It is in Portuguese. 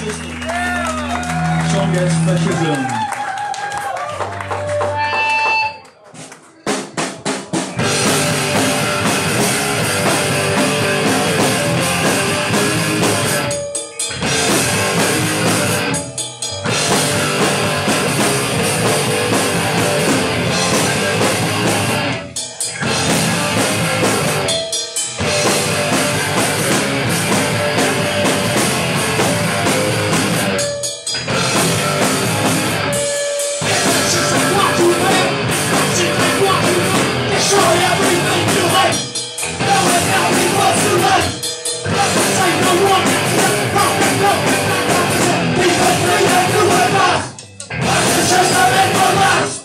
sister. Song guest, Special Blonde. ¡Yo sabré por!